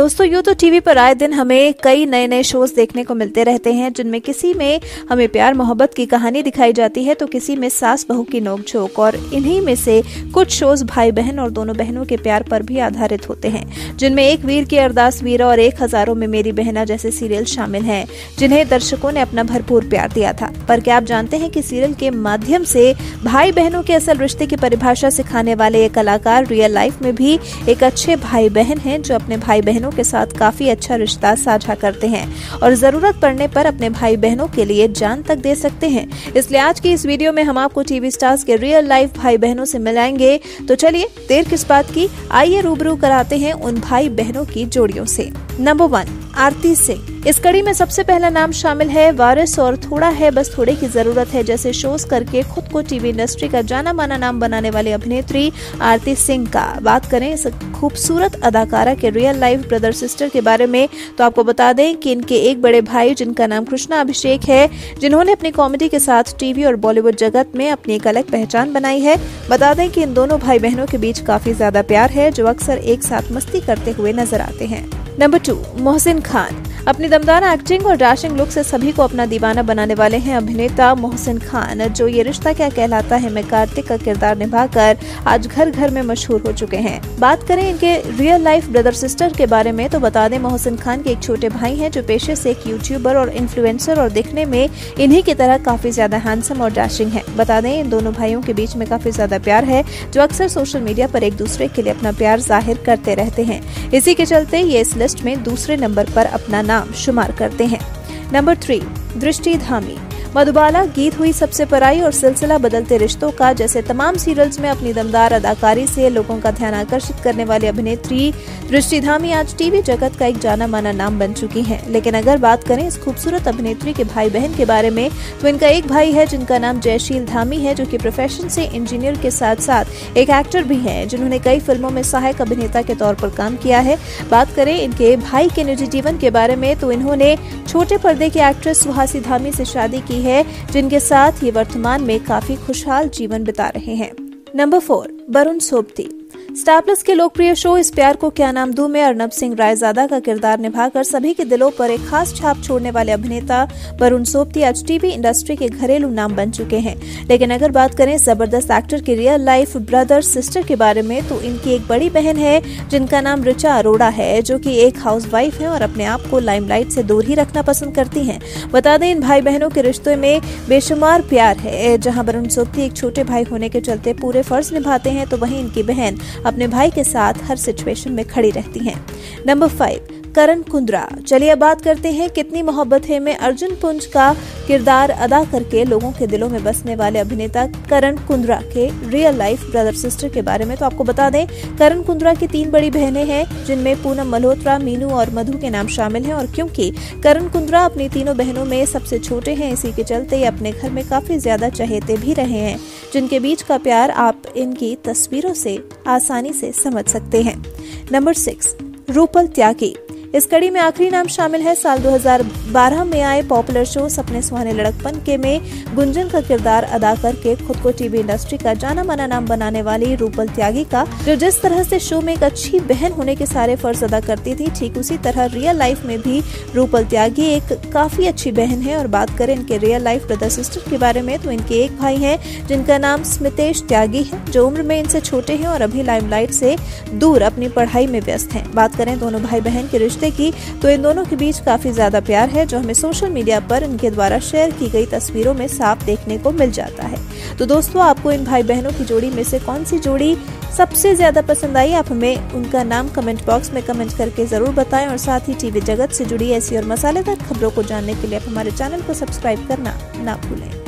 दोस्तों, यूँ तो टीवी पर आए दिन हमें कई नए नए शोज़ देखने को मिलते रहते हैं, जिनमें किसी में हमें प्यार, मोहब्बत की कहानी दिखाई जाती है तो किसी में सास बहू की नोकझोंक और इन्हीं में से कुछ शोज़ भाई बहन और दोनों बहनों के प्यार पर भी आधारित होते हैं, जिनमें एक वीर की अरदास, वीरा और एक हज़ारों में मेरी बहना जैसे सीरियल शामिल हैं, जिन्हें दर्शकों ने अपना भरपूर प्यार दिया था। पर क्या आप जानते हैं कि सीरियल के माध्यम से भाई बहनों के असल रिश्ते की परिभाषा सिखाने वाले ये कलाकार रियल लाइफ में भी एक अच्छे भाई बहन हैं, जो अपने भाई बहनों बहनों के साथ काफ़ी अच्छा रिश्ता साझा करते हैं और ज़रूरत पड़ने पर अपने भाई बहनों के लिए जान तक दे सकते हैं। इसलिए आज की इस वीडियो में हम आपको टीवी स्टार्स के रियल लाइफ भाई बहनों से मिलाएँगे। तो चलिए, देर किस बात की? आइए रूबरू कराते हैं उन भाई बहनों की जोड़ियों से। नंबर वन आरती सिंह इस कड़ी में सबसे पहला नाम शामिल है वारिस और थोड़ा है, बस थोड़े की ज़रूरत है, जैसे शोज़ करके खुद को टीवी इंडस्ट्री का जाना माना नाम बनाने वाली अभिनेत्री आरती सिंह का। बात करें इस खूबसूरत अदाकारा के रियल लाइफ ब्रदर सिस्टर के बारे में तो आपको बता दें कि इनके एक बड़े भाई, जिनका नाम कृष्णा अभिषेक है, जिन्होंने अपनी कॉमेडी के साथ टीवी और बॉलीवुड जगत में अपनी एक अलग पहचान बनाई है। बता दें कि इन दोनों भाई बहनों के बीच काफ़ी ज़्यादा प्यार है, जो अक्सर एक साथ मस्ती करते हुए नज़र आते हैं। नंबर टू मोहसिन खान अपनी दमदार एक्टिंग और डैशिंग लुक से सभी को अपना दीवाना बनाने वाले हैं अभिनेता मोहसिन खान, जो ये रिश्ता क्या कहलाता है मैं कार्तिक का किरदार निभाकर आज घर घर में मशहूर हो चुके हैं। बात करें इनके रियल लाइफ ब्रदर सिस्टर के बारे में तो बता दें मोहसिन खान के एक छोटे भाई हैं जो पेशे से एक यूट्यूबर और इन्फ्लुएंसर और दिखने में इन्हीं की तरह काफ़ी ज़्यादा हैंडसम और डैशिंग है। बता दें इन दोनों भाइयों के बीच में काफ़ी ज़्यादा प्यार है, जो अक्सर सोशल मीडिया पर एक दूसरे के लिए अपना प्यार ज़ाहिर करते रहते हैं। इसी के चलते ये इस लिस्ट में दूसरे नंबर पर अपना नाम शुमार करते हैं। नंबर थ्री दृष्टि धामी मधुबाला गीत हुई सबसे पराई और सिलसिला बदलते रिश्तों का, जैसे तमाम सीरियल्स में अपनी दमदार अदाकारी से लोगों का ध्यान आकर्षित करने वाली अभिनेत्री दृष्टि धामी आज टीवी जगत का एक जाना माना नाम बन चुकी हैं। लेकिन अगर बात करें इस खूबसूरत अभिनेत्री के भाई बहन के बारे में तो इनका एक भाई है जिनका नाम जयशील धामी है, जो की प्रोफेशन से इंजीनियर के साथ साथ एक एक्टर भी है, जिन्होंने कई फ़िल्मों में सहायक अभिनेता के तौर पर काम किया है। बात करें इनके भाई के निजी जीवन के बारे में तो इन्होंने छोटे पर्दे की एक्ट्रेस सुहासी धामी से शादी की है, जिनके साथ ये वर्तमान में काफ़ी खुशहाल जीवन बिता रहे हैं। Number four Varun Sobti Star Plus के लोकप्रिय शो इस प्यार को क्या नाम दू में अर्नब सिंह रायजादा का किरदार निभाकर सभी के दिलों पर एक खास छाप छोड़ने वाले अभिनेता वरुण सोपती आज टीवी इंडस्ट्री के घरेलू नाम बन चुके हैं। लेकिन अगर बात करें ज़बरदस्त एक्टर के रियल लाइफ ब्रदर सिस्टर के बारे में तो इनकी एक बड़ी बहन है, जिनका नाम रिचा अरोड़ा है, जो की एक हाउस वाइफ है और अपने आप को लाइमलाइट से दूर ही रखना पसंद करती है। बता दें, इन भाई बहनों के रिश्ते में बेशुमार प्यार है, जहाँ वरुण सोपती एक छोटे भाई होने के चलते पूरे फ़र्ज़ निभाते हैं तो वही इनकी बहन अपने भाई के साथ हर सिचुएशन में खड़ी रहती हैं। Number five Karan Kundra. चलिए बात करते हैं, कितनी मोहब्बत है में अर्जुन पुंज का किरदार अदा करके लोगों के दिलों में बसने वाले अभिनेता करण कुंद्रा के रियल लाइफ ब्रदर सिस्टर के बारे में तो आपको बता दें, करण कुंद्रा की तीन बड़ी बहनें हैं, जिनमें पूनम मल्होत्रा, मीनू और मधु के नाम शामिल हैं और क्योंकि करण कुंद्रा अपनी तीनों बहनों में सबसे छोटे हैं, इसी के चलते अपने घर में काफ़ी ज़्यादा चहेते भी रहे हैं, जिनके बीच का प्यार आप इनकी तस्वीरों से आसानी से समझ सकते हैं। Number six Rupal Tyagi. इस कड़ी में आखिरी नाम शामिल है। साल 2012 में आए पॉपुलर शो सपने सुहाने लड़कपन के में गुंजन का किरदार अदा करके खुद को टीवी इंडस्ट्री का जाना माना नाम बनाने वाली रूपल त्यागी का, जो जिस तरह से शो में एक अच्छी बहन होने के सारे फ़र्ज़ अदा करती थी, ठीक उसी तरह रियल लाइफ में भी रूपल त्यागी एक काफ़ी अच्छी बहन है। और बात करें इनके रियल लाइफ ब्रदर सिस्टर के बारे में तो इनके एक भाई है, जिनका नाम स्मितेश त्यागी है, जो उम्र में इनसे छोटे हैं और अभी लाइमलाइट से दूर अपनी पढ़ाई में व्यस्त हैं। बात करें दोनों भाई बहन के रिश्ते रिश्ते की। तो इन दोनों के बीच काफ़ी ज़्यादा प्यार है, जो हमें सोशल मीडिया पर इनके द्वारा शेयर की गई तस्वीरों में साफ़ देखने को मिल जाता है। तो दोस्तों, आपको इन भाई बहनों की जोड़ी में से कौन सी जोड़ी सबसे ज़्यादा पसंद आई, आप हमें उनका नाम कमेंट बॉक्स में कमेंट करके ज़रूर बताएँ और साथ ही टीवी जगत से जुड़ी ऐसी और मसालेदार खबरों को जानने के लिए आप हमारे चैनल को सब्सक्राइब करना ना भूलें।